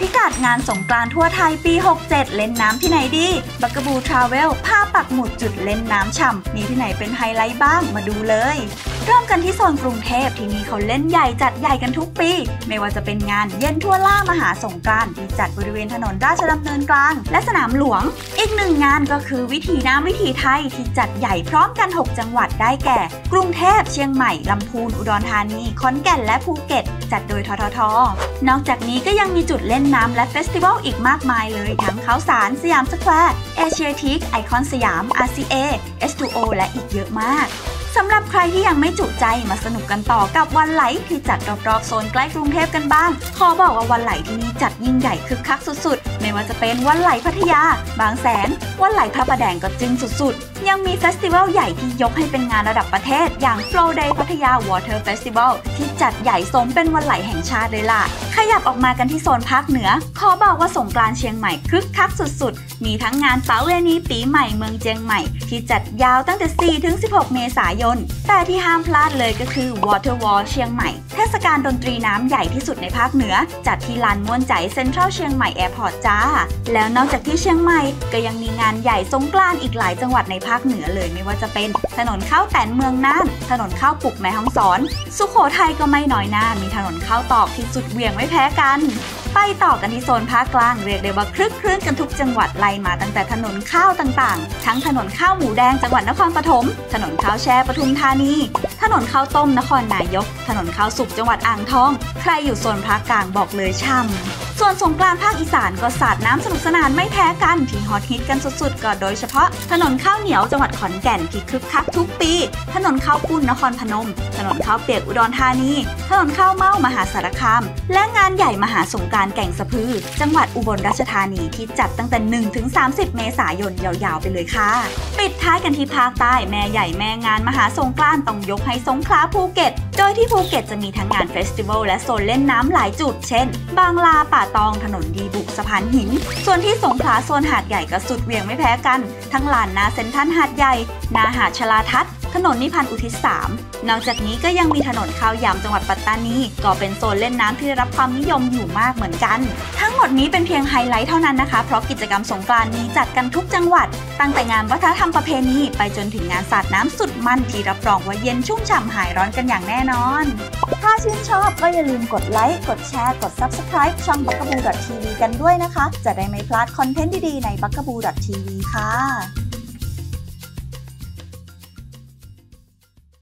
พิกัดงานสงกรานทั่วไทยปี 67 เล่นน้ำที่ไหนดีบักกบูทราเวลพาปักหมุดจุดเล่นน้ำฉ่ำมีที่ไหนเป็นไฮไลท์บ้างมาดูเลย เริ่มกันที่โซนกรุงเทพที่นี่เขาเล่นใหญ่จัดใหญ่กันทุกปี ไม่ว่าจะเป็นงานเย็นทั่วล่ามหาสงกรานที่จัดบริเวณถนนราชดำเนินกลาง และสนามหลวง อีกหนึ่งงานก็คือวิถีน้ำวิถีไทยที่จัดใหญ่พร้อมกัน 6 จังหวัดได้แก่ กรุงเทพเชียงใหม่ลำพูนอุดรธานีขอนแก่นและภูเก็ต จัดโดยททท นอกจากนี้ก็ยังมีจุดเล่นน้ำและ festival อีกมากมายเลย ทั้งข้าวสารสยามสแควร์เอเชียทิกไอคอนสยาม RCA S2O และอีกเยอะมาก สำหรับใครที่ยังไม่จุใจมาสนุกกันต่อกับวันไหลที่จัดรอบๆโซนใกล้กรุงเทพกันบ้าง ขอบอกว่าวันไหลที่นี่จัดยิ่งใหญ่คึกคักสุดๆ ไม่ว่าจะเป็นวันไหลพัทยา บางแสน วันไหลพระประแดงก็จึ้งสุดๆ ยังมี festival ใหญ่ที่ยกให้เป็นงานระดับประเทศ อย่าง Flow Day พัทยา Water Festival ที่จัดใหญ่สมเป็นวันไหลแห่งชาติเลยล่ะ ขยับออกมากันที่โซนภาคเหนือ ขอบอกว่าสงกรานต์เชียงใหม่คึกคักสุดๆ มีทั้งงานเป๋าเวนีปีใหม่เมืองเจียงใหม่ ที่จัดยาวตั้งแต่4ถึง16 เมษายนแต่ที่ห้ามพลาดเลยก็คือ Water Wall เชียงใหม่ เทศกาลดนตรีน้ำใหญ่ที่สุดในภาคเหนือ จัดที่ลานม่วนใจเซ็นทรัลเชียงใหม่แอร์พอร์ตจ้า แล้วนอกจากที่เชียงใหม่ ก็ยังมีงานใหญ่สงกรานต์อีกหลายจังหวัดในภาคเหนือเลยไม่ว่าจะเป็นถนนข้าวแตนเมืองน่าน ถนนข้าวปุกแม่ฮ่องสอน สุโขทัยก็ไม่น้อยหน้ามีถนนข้าวตอกที่สุดเวียงไม่แพ้กัน ไปต่อกันที่โซนภาคกลางเรียกได้ว่าคลึกคลื้นกันทุกจังหวัดไล่มาตั้งแต่ถนนข้าวต่างๆ ทั้งถนนข้าวหมูแดงจังหวัดนครปฐม ถนนข้าวแช่ปทุมธานี ถนนข้าวต้มนครนายก ถนนข้าวสุกจังหวัดอ่างทอง ใครอยู่โซนภาคกลางบอกเลยช่ำ ส่วนสงกรานต์ภาคอีสานก็สาดน้ำสนุกสนานไม่แพ้กัน ที่ฮอตฮิตกันสุดๆ ก็โดยเฉพาะ ถนนข้าวเหนียวจังหวัดขอนแก่นที่คึกคักทุกปี ถนนข้าวปุ้นนครพนม ถนนข้าวเปียกอุดรธานี ถนนข้าวเม่ามหาสารคาม และงานใหญ่มหาสงการแก่งสะพือ จังหวัดอุบลราชธานีที่จัดตั้งแต่1ถึง30 เมษายนยาวๆ ไปเลยค่ะ ปิดท้ายกันที่ภาคใต้แม่ใหญ่แม่งานมหาสงกรานต์ต้องยกให้สงขลาภูเก็ต โดยที่ภูเก็ตจะมีทั้งงานเฟสติวัลและโซนเล่นน้ำหลายจุด เช่น บางลาป่าตองถนนดีบุกสะพานหิน ส่วนที่สงขลาโซนหาดใหญ่ก็สุดเหวียงไม่แพ้กัน ทั้งลานนาเซนทรัลหาดใหญ่ นาหาดชลาทัศน์ถนนนิพันธ์อุทิศสาม นอกจากนี้ก็ยังมีถนนข้าวยามจังหวัดปัตตานีก็เป็นโซนเล่นน้ำที่ได้รับความนิยมอยู่มากเหมือนกัน ทั้งหมดนี้เป็นเพียงไฮไลท์เท่านั้นนะคะ เพราะกิจกรรมสงกรานต์มีจัดกันทุกจังหวัด ตั้งแต่งานวัฒนธรรมประเพณีไปจนถึงงานสาดน้ำสุดมันที่รับรองว่าเย็นชุ่มฉ่ำหายร้อนกันอย่างแน่นอน ถ้าชื่นชอบก็อย่าลืมกดไลค์ กดแชร์ กด Subscribe ช่อง b u g a b o o TV กันด้วยนะคะ จะได้ไม่พลาดคอนเทนต์ดีๆใน b u g a b o o TV ค่ะ